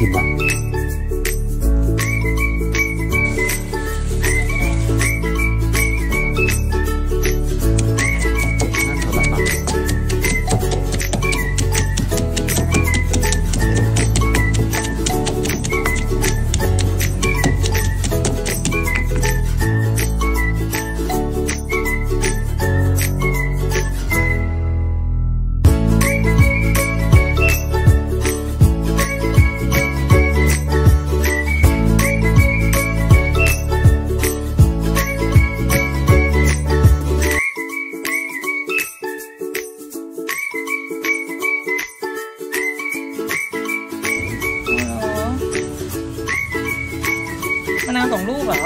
对吧。 มะนาวสองลูกเหรอ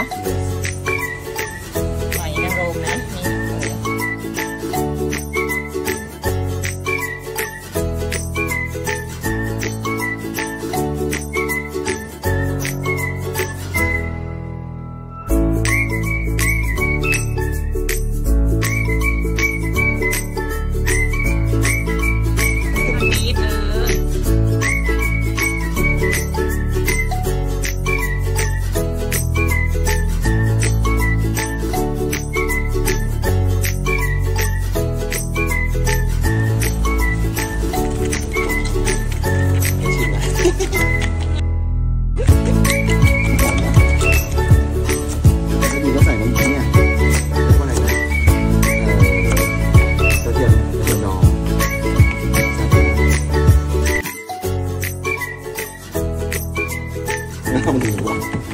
人看不懂。